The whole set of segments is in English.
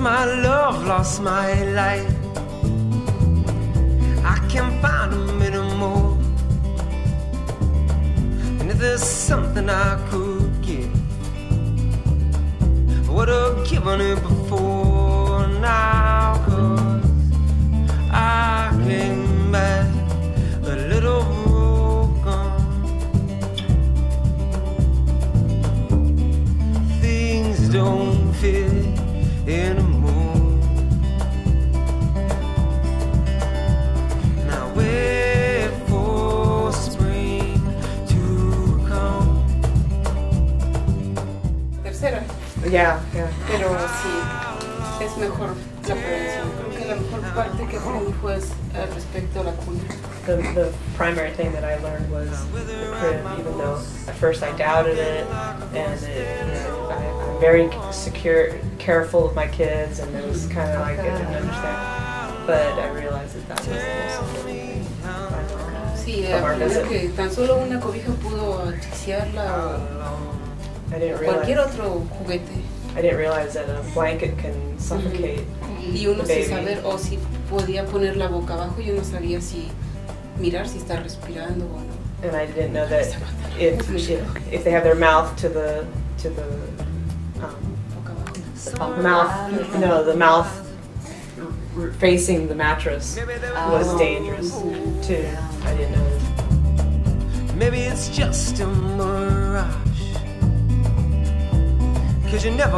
my love, lost my life. I can't find them anymore. And if there's something I could give, I would have given it before now. Cause I came back a little broken. Things don't fit anymore. Now wait for spring to come. Tercera, Yeah, yeah. pero sí, es mejor la prevención. Creo que la mejor parte que aprendí fue eh, respecto a la cuna. The, the primary thing that I learned was the crib, even though at first I doubted it, and it, you know, I, I'm very secure, careful of my kids, and it was kind of like I didn't understand. But I realized that that was the most important. Sí, From our aprendí visit. que tan solo una cobija pudo asfixiarla I didn't o cualquier realize. otro juguete. I didn't realize that a blanket can suffocate. Y uno sin saber o si podía poner la boca abajo, yo no sabía si mirar si está respirando o no. and I didn't know that if, if if they have their mouth to the to the Boca abajo. mouth no the mouth r- facing the mattress was dangerous too. I didn't know. Maybe it's just a mirage. Cause you never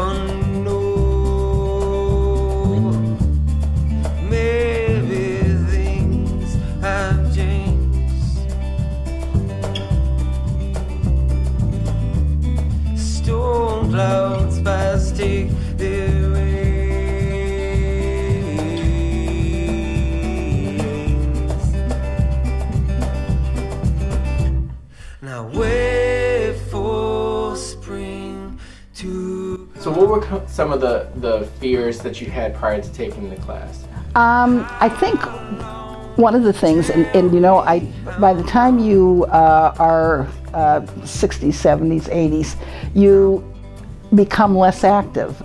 So, what were some of the, the fears that you had prior to taking the class? Um, I think one of the things, and, and you know, I by the time you uh, are uh, 60s, 70s, 80s, you become less active.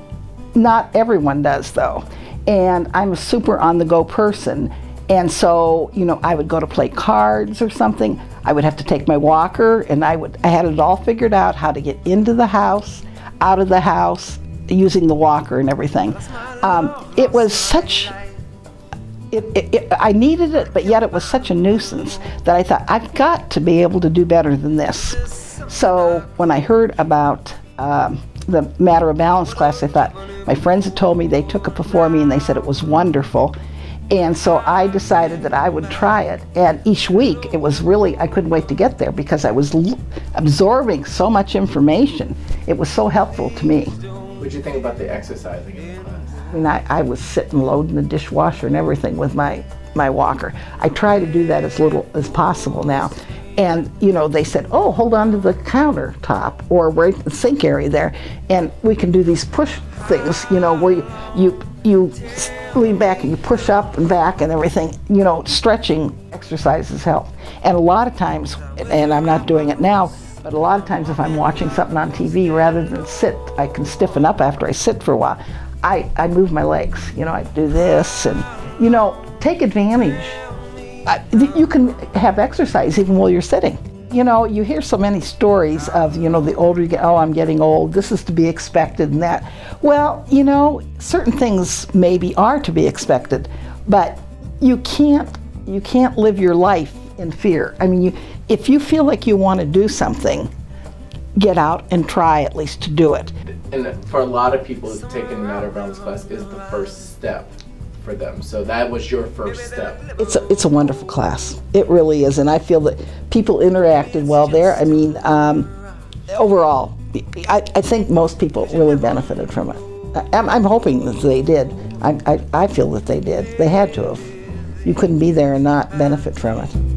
Not everyone does, though. And I'm a super on the go person. And so, you know, I would go to play cards or something. I would have to take my walker, and I would. I had it all figured out how to get into the house, out of the house, using the walker and everything. Um, it was such it, it, it, I needed it, but yet it was such a nuisance that I thought I've got to be able to do better than this. So when I heard about um, the matter of balance class, I thought my friends had told me they took it before me and they said it was wonderful. And so I decided that I would try it. And each week it was really, I couldn't wait to get there because I was absorbing so much information. It was so helpful to me. What did you think about the exercising in the class? I mean, I, I was sitting loading the dishwasher and everything with my, my walker. I try to do that as little as possible now. And, you know, they said, oh, hold on to the countertop or right in the sink area there. And we can do these push things, you know, where you, you, you lean back and you push up and back and everything. You know, stretching exercises help. And a lot of times, and I'm not doing it now, but a lot of times if I'm watching something on TV, rather than sit, I can stiffen up after I sit for a while. I, I move my legs. You know, I do this and, you know, take advantage. I, you can have exercise even while you're sitting. You know, you hear so many stories of, you know, the older you get, oh, I'm getting old, this is to be expected and that. Well, you know, certain things maybe are to be expected, but you can't you can't live your life in fear. I mean, you, if you feel like you want to do something, get out and try at least to do it. And for a lot of people, taking matter of balance class is the first step for them. So that was your first step. It's a, it's a wonderful class. It really is, and I feel that people interacted well there. I mean, um, overall, I, I think most people really benefited from it. I, I'm, I'm hoping that they did. I, I, I feel that they did. They had to have. You couldn't be there and not benefit from it.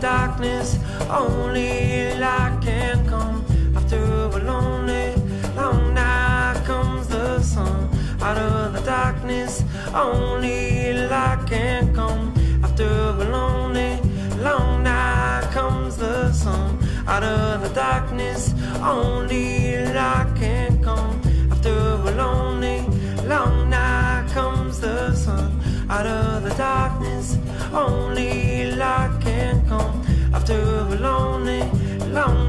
darkness only light can come. After a lonely long night comes the sun. Out of the darkness only light can come. After a lonely long night comes the sun. Out of the darkness only light can come. After a lonely long night comes the sun. Out of the darkness only long.